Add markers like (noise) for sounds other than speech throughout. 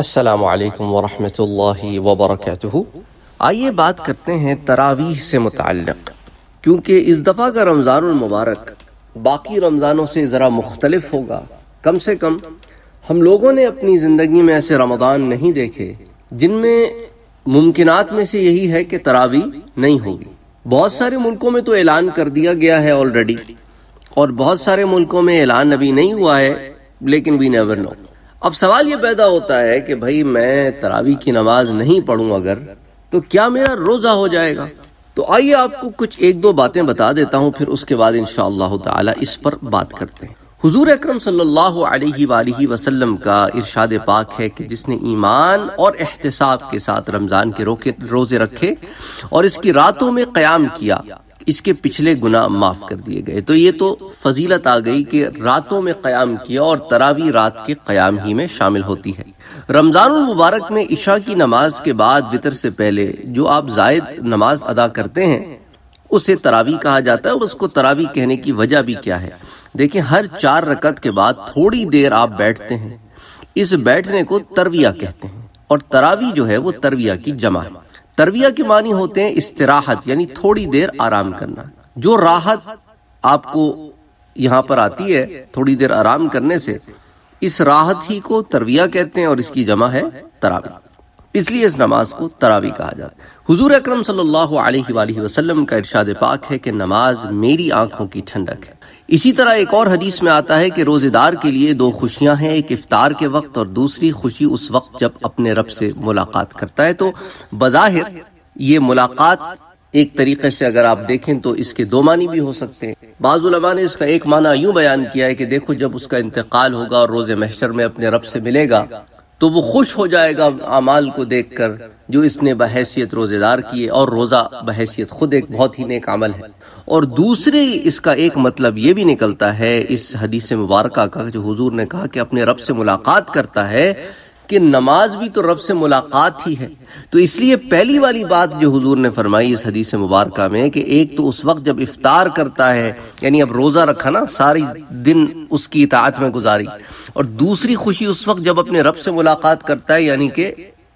अस्सलाम वालेकुम वरहमतुल्लाहि आइए बात करते हैं तरावीह से मुतल्लक क्योंकि इस दफ़ा का रमज़ान मुबारक बाकी रमज़ानों से ज़रा मुख्तलिफ़ होगा। कम से कम हम लोगों ने अपनी ज़िंदगी में ऐसे रमज़ान नहीं देखे, जिनमें मुमकिनात में से यही है कि तरावी नहीं होगी। बहुत सारे मुल्कों में तो ऐलान कर दिया गया है ऑलरेडी और बहुत सारे मुल्कों में ऐलान अभी नहीं हुआ है, लेकिन वी नेवर नो अब सवाल ये पैदा होता है कि भाई मैं तरावी की नमाज़ नहीं पढ़ूं अगर तो क्या मेरा रोजा हो जाएगा? तो आइए आपको कुछ एक दो बातें बता देता हूँ, फिर उसके बाद इन ताला इस पर बात करते हैं। हुजूर अकरम सल्लल्लाहु अलैहि वसल्लम का इरशाद पाक है कि जिसने ईमान और एहतसाब के साथ रमज़ान के रोके, रोज़े रखे और इसकी रातों में कयाम किया। इसके पिछले गुना माफ़ कर दिए गए। तो ये तो फजीलत आ गई कि रातों में कयाम किया और तरावी रात के कयाम ही में शामिल होती है। रमज़ान मुबारक में ईशा की नमाज़ के बाद वितर से पहले जो आप जायद नमाज़ अदा करते हैं, उसे तरावी कहा जाता है उसको तरावी कहने की वजह भी क्या है? देखिए, हर चार रकत के बाद थोड़ी देर आप बैठते हैं। इस बैठने को तरविया कहते हैं और तरावी जो है वो तरविया की जमा है। तरबिया के मानी होते हैं इस्तराहत, यानी थोड़ी देर आराम करना। जो राहत आपको यहाँ पर आती है, थोड़ी देर आराम करने से, इस राहत ही को तरविया कहते हैं और इसकी जमा है तरावी। इसलिए इस नमाज़ को तरावी कहा जाता है। हुजूर अकरम सल्लल्लाहु अलैहि वसल्लम का इरशाद पाक है कि नमाज़ मेरी आँखों की ठंडक है। इसी तरह एक और हदीस में आता है कि रोजेदार के लिए दो खुशियाँ हैं, एक इफ्तार के वक्त और दूसरी खुशी उस वक्त जब अपने रब से मुलाकात करता है। तो बज़ाहिर ये मुलाकात एक तरीके से अगर आप देखें तो इसके दो मानी भी हो सकते हैं। बाजुलमा ने इसका एक माना यूँ बयान किया है कि देखो, जब उसका इंतकाल होगा और रोज़े महशर में अपने रब से मिलेगा तो वो खुश हो जाएगा अमाल को देखकर। जो इसने बहैसियत रोजेदार किए और रोजा बहैसियत खुद एक बहुत ही नेक अमल है। और दूसरे इसका एक मतलब ये भी निकलता है इस हदीस मुबारक का जो हुजूर ने कहा कि अपने रब से मुलाकात करता है कि नमाज़ भी तो रब से मुलाकात ही है। तो इसलिए पहली वाली बात जो हुजूर ने फरमाई इस हदीस मुबारक में कि एक तो उस वक्त जब इफ्तार करता है, यानी अब रोजा रखा ना, सारी दिन उसकी इतात में गुजारी। और दूसरी खुशी उस वक्त जब अपने रब से मुलाकात करता है, यानी कि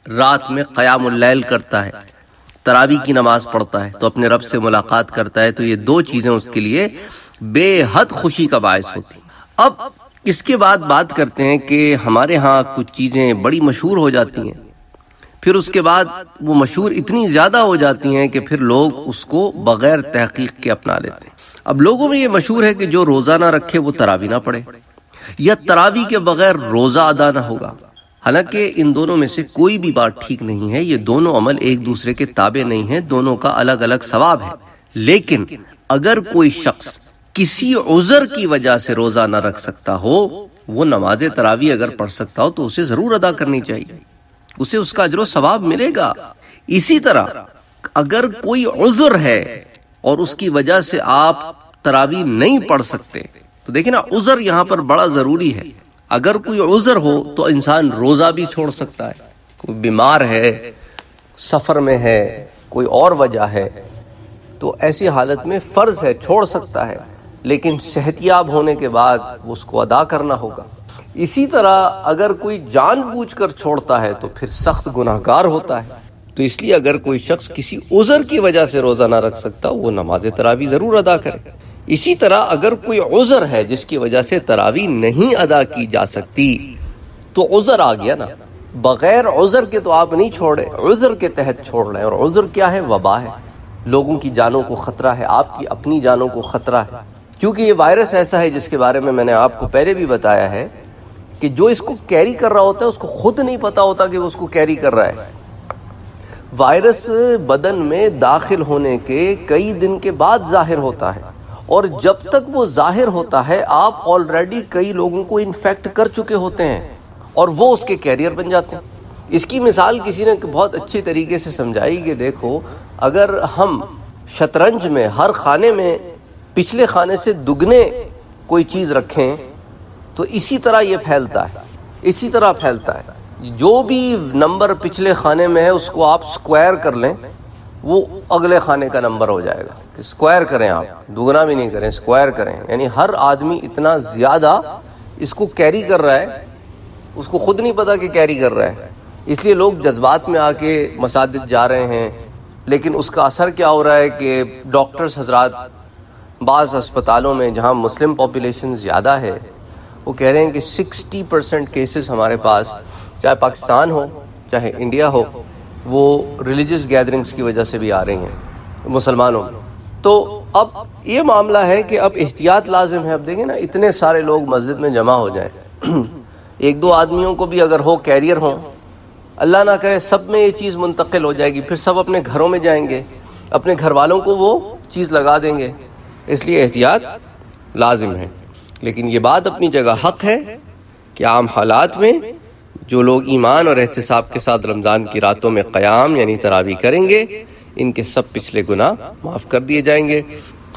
रात में क़यामुल्लैल करता है, तरावी की नमाज़ पढ़ता है तो अपने रब से मुलाकात करता है तो ये दो चीज़ें उसके लिए बेहद खुशी का बायस होती अब इसके बाद बात करते हैं कि हमारे यहाँ कुछ चीज़ें बड़ी मशहूर हो जाती हैं, फिर उसके बाद वो मशहूर इतनी ज़्यादा हो जाती हैं कि फिर लोग उसको बगैर तहकीक के अपना लेते हैं। अब लोगों में ये मशहूर है कि जो रोजा ना रखे वो तरावी ना पड़े या तरावी के बगैर रोजा अदा ना होगा। हालाँकि इन दोनों में से कोई भी बात ठीक नहीं है, ये दोनों अमल एक दूसरे के ताबे नहीं है, दोनों का अलग अलग सवाब है। लेकिन अगर कोई शख्स किसी उजर की वजह से रोजा न रख सकता हो, वो नमाज़ तरावी अगर पढ़ सकता हो तो उसे ज़रूर अदा करनी चाहिए। उसे उसका अजर सवाब मिलेगा। इसी तरह, अगर कोई उजर है और उसकी वजह से आप तरावी नहीं पढ़ सकते तो देखिए ना, उजर यहाँ पर बड़ा ज़रूरी है। अगर कोई उजर हो तो इंसान रोजा भी छोड़ सकता है। कोई बीमार है, सफ़र में है, कोई और वजह है तो ऐसी हालत में फ़र्ज़ है, छोड़ सकता है। लेकिन सेहतियाब होने के बाद उसको अदा करना होगा। इसी तरह अगर कोई जानबूझकर छोड़ता है तो फिर सख्त गुनाहगार होता है। तो इसलिए अगर कोई शख्स किसी उजर की वजह से रोजा ना रख सकता, वो नमाज़ तरावी ज़रूर अदा करे। इसी तरह अगर कोई उजर है जिसकी वजह से तरावी नहीं अदा की जा सकती तो उजर आ गया ना। बगैर उजर के तो आप नहीं छोड़े, उजर के तहत छोड़ रहे हैं और उजर क्या है? वबा है। लोगों की जानों को खतरा है, आपकी अपनी जानों को खतरा है। क्योंकि ये वायरस ऐसा है जिसके बारे में मैंने आपको पहले भी बताया है कि जो इसको कैरी कर रहा होता है, उसको खुद नहीं पता होता कि वो उसको कैरी कर रहा है। वायरस बदन में दाखिल होने के कई दिन के बाद ज़ाहिर होता है। और जब तक वो ज़ाहिर होता है, आप ऑलरेडी कई लोगों को इन्फेक्ट कर चुके होते हैं और वो उसके कैरियर बन जाते हैं। इसकी मिसाल किसी ने बहुत अच्छे तरीके से समझाई कि देखो, अगर हम शतरंज में, हर खाने में, पिछले खाने से दुगने कोई चीज़ रखें तो इसी तरह ये फैलता है। इसी तरह फैलता है। जो भी नंबर पिछले खाने में है, उसको आप स्क्वायर कर लें। वो अगले खाने का नंबर हो जाएगा। कि स्क्वायर करें आप, दुगना भी नहीं करें स्क्वायर करें। यानी हर आदमी इतना ज़्यादा इसको कैरी कर रहा है, उसको खुद नहीं पता कि कैरी कर रहा है। इसलिए लोग जज्बात में आके मसाजिद जा रहे हैं, लेकिन उसका असर क्या हो रहा है कि डॉक्टर्स हजरात, बाज़ अस्पतालों में जहाँ मुस्लिम पॉपुलेशन ज़्यादा है, वो कह रहे हैं कि 60 परसेंट केसेस हमारे पास, चाहे पाकिस्तान हो, चाहे इंडिया हो वो रिलीजियस गैदरिंग्स की वजह से भी आ रही हैं, मुसलमानों तो अब ये मामला है कि अब एहतियात लाजिम है। अब देखें ना, इतने सारे लोग मस्जिद में जमा हो जाए। (clears throat) एक दो आदमियों को भी अगर हो कैरियर हो, अल्लाह ना करे सब में ये चीज़ मुंतकिल हो जाएगी, फिर सब अपने घरों में जाएँगे, अपने घर वालों को वो चीज़ लगा देंगे। इसलिए एहतियात लाजिम है। लेकिन ये बात अपनी जगह हक है कि आम हालात में जो लोग ईमान और एहतसाब के साथ रमज़ान की रातों में क़याम, यानी तरावी करेंगे, इनके सब पिछले गुना माफ़ कर दिए जाएँगे।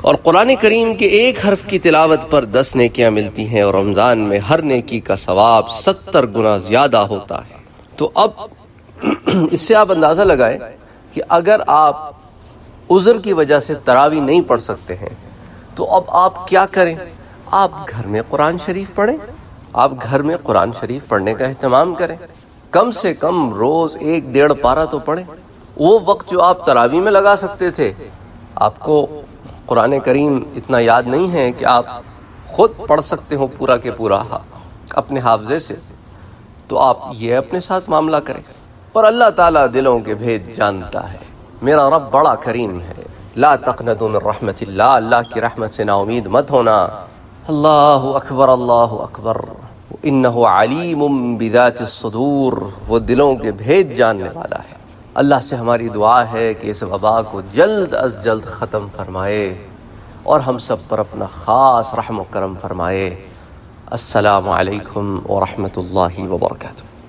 और कुरान करीम के एक हर्फ की तिलावत पर दस नेकियाँ मिलती हैं और रमज़ान में हर नेकी का सवाब सत्तर गुना ज़्यादा होता है। तो अब (clears throat) इससे आप अंदाज़ा लगाएँ कि अगर आप उज़र की वजह से तरावी नहीं पढ़ सकते हैं तो अब आप क्या करें? आप घर में कुरान शरीफ पढ़ें। आप घर में कुरान शरीफ पढ़ने का अहतमाम करें। कम से कम रोज एक डेढ़ पारा तो पढ़ें। वो वक्त जो आप तरावी में लगा सकते थे। आपको कुरान करीम इतना याद नहीं है कि आप खुद पढ़ सकते हो पूरा के पूरा अपने हाफजे से। तो आप ये अपने साथ मामला करें। और अल्लाह ताला दिलों के भेद जानता है। मेरा रब बड़ा करीम है। ला तकनदुम रहमत अल्लाह की रहमत से ना उम्मीद मत होना। अल्लाह अकबर अल्लाह अकबर। इन आलिम बिदात सदूर, वो दिलों के भेद जानने वाला है। अल्लाह से हमारी दुआ है कि इस वबा को जल्द अज जल्द ख़त्म फरमाए और हम सब पर अपना ख़ास रहम करम फरमाए। असलकम वरहमल वर्का